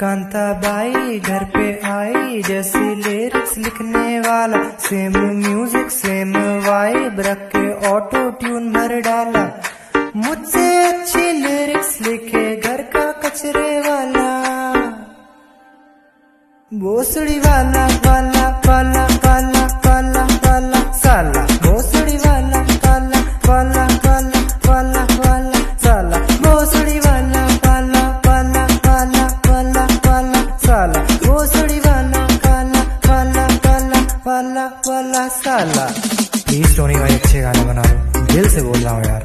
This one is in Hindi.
कांता बाई घर पे आई, जैसी लिरिक्स लिखने वाला। सेम म्यूज़िक सेम वाइब रख के ऑटो ट्यून भर डाला। मुझसे अच्छी लिरिक्स लिखे घर का कचरे वाला। बोसड़ी वाला वाला वाला वाला वाला साला प्लीज़ टोनी भाई अच्छे गाने बना दो दिल से बोल रहा हूँ यार